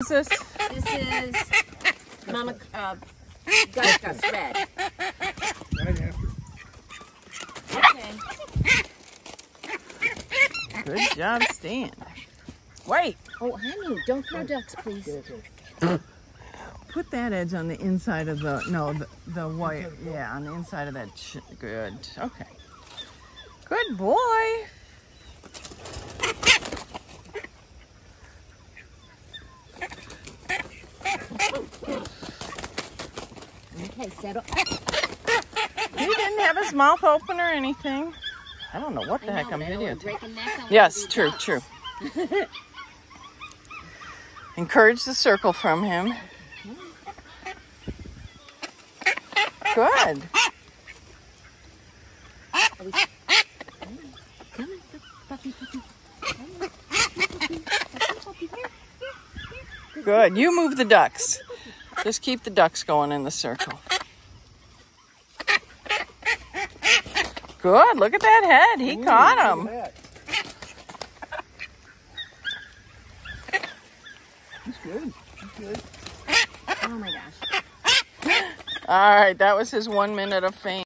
What's this? This is Mama uh, Gus Gus Red. Right after. Okay. Good job, Stan. Wait, Oh, honey, don't throw ducks, please. put that edge on the inside of the, no, the, the white, yeah, on the inside of that, ch- good, okay. Good boy. Okay, settle. He didn't have his mouth open or anything. I don't know what the I heck I'm but I don't wanna videotaping. break a neck. I wanna Yes, true, ducks. true. Encourage the circle from him. Good. Come on, puppy, puppy. Good. You move the ducks. Just keep the ducks going in the circle. Good. Look at that head. He caught him. Look at that. He's good. He's good. Oh my gosh. All right. That was his one minute of fame.